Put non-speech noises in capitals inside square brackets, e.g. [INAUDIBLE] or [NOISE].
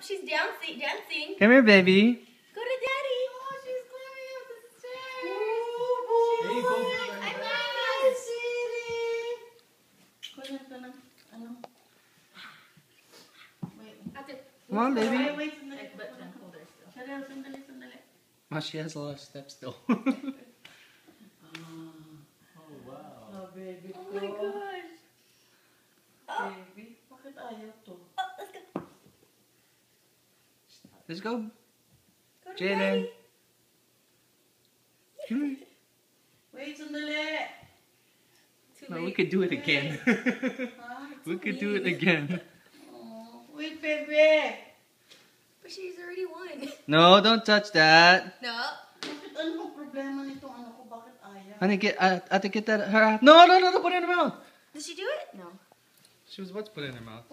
she's dancing. Dancing. Come here, baby. Go to daddy. Oh, she's climbing up the stairs. There you go. I Hi, missed. sweetie. Kunin ka ng, ano? Wait. Ate, Come on, baby. wait, sandali. Like, but then hold her still. Cheryl, sandali, sandali. Oh, she has a lot of steps still. [LAUGHS] Oh, wow. Oh, baby Oh my gosh. Oh, Baby, bakit ayaw to? oh, let's go. Let's go. Go Jaelyn. daddy. Come here. Wait, sandali. Too No, [LAUGHS] [LAUGHS] we could do it again. Ha? we could do it again. Oh, wait, baby. But she's already won. [LAUGHS] No, don't touch that. No. Bakit ano bang problema nitong ano ko? Bakit ayaw? Honey, get, uh, Ate, get that, her. No, no, no, no, put it in her mouth. Did she do it? No. She was about to put it in her mouth.